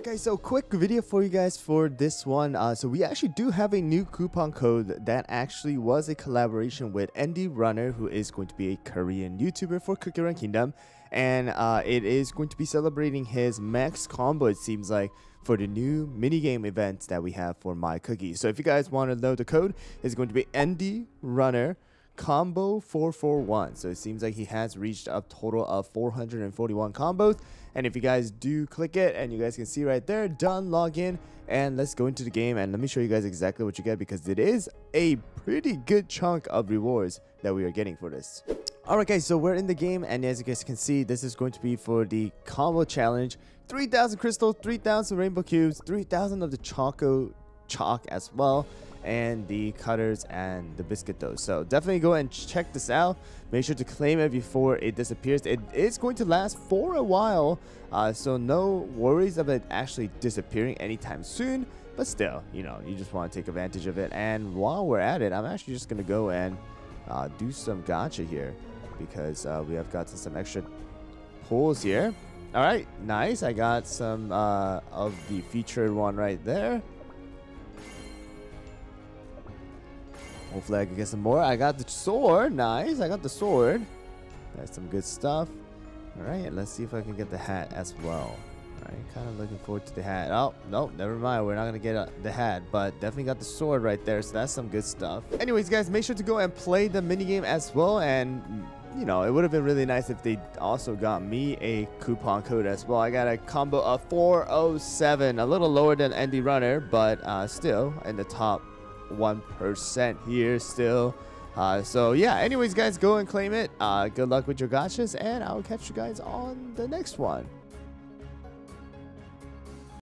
Alright guys, so quick video for you guys for this one. Uh, so we actually do have a new coupon code that actually was a collaboration with ND Runner, who is going to be a Korean YouTuber for Cookie Run Kingdom. And uh, it is going to be celebrating his max combo, it seems like, for the new minigame events that we have for My Cookie. So if you guys want to know the code, it's going to be ND Runner combo 441 so it seems like he has reached a total of 441 combos. And if you guys do click it and you guys can see right there done login and let's go into the game. And let me show you guys exactly what you get because it is a pretty good chunk of rewards that we are getting for this. Alright guys, so we're in the game and as you guys can see, this is going to be for the combo challenge. 3000 crystals, 3000 rainbow cubes, 3000 of the choco chalk as well and the cutters and the biscuit dough so definitely go and check this out. Make sure to claim it before it disappears. It is going to last for a while uh, so no worries of it actually disappearing anytime soon. But still you know you just want to take advantage of it. And while we're at it i'm actually just gonna go and uh, do some gacha here because uh, we have gotten some extra pulls here. All right nice. I got some uh, of the featured one right there Hopefully I can get some more. I got the sword. Nice. I got the sword. That's some good stuff. Alright, let's see if I can get the hat as well. Alright, kind of looking forward to the hat. Oh, no, never mind. We're not going to get uh, the hat, but definitely got the sword right there, so that's some good stuff. Anyways, guys, make sure to go and play the minigame as well, and you know, it would have been really nice if they also got me a coupon code as well. I got a combo of 407, a little lower than ND Runner, but uh, still in the top 1% here still. Uh, so yeah, anyways, guys, go and claim it. Uh, good luck with your gachas, and I'll catch you guys on the next one.